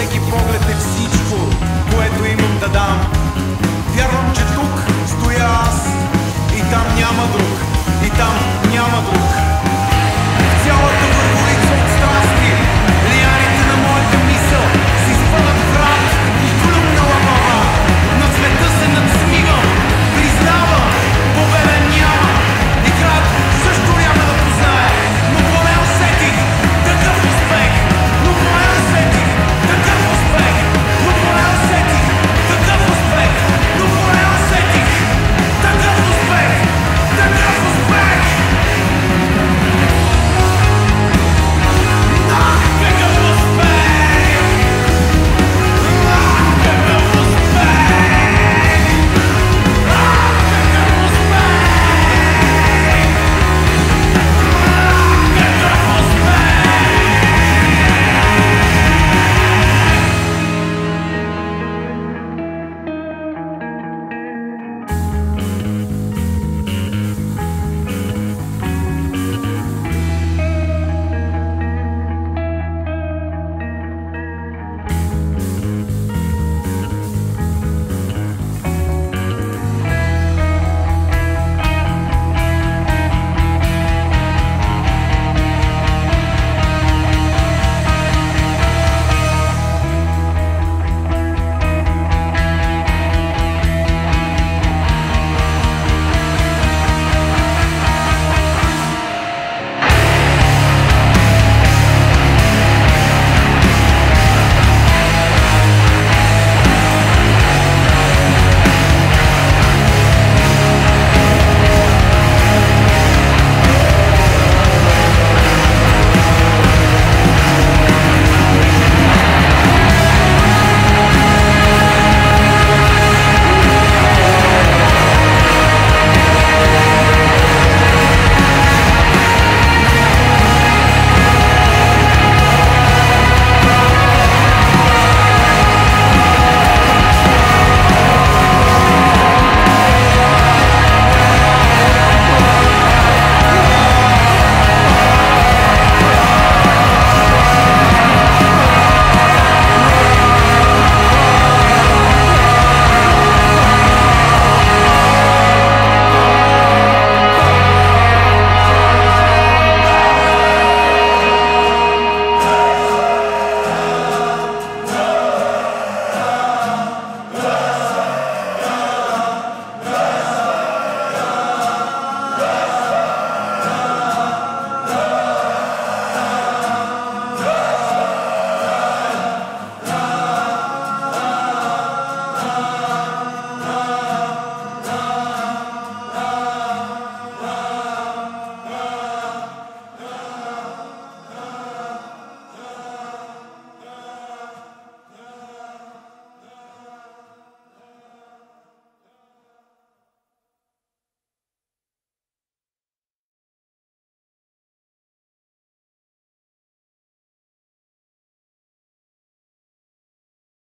всеки поглед е всичко, което имам да дам. Вярвам, че тук стоя аз и там няма друг, и там няма друг.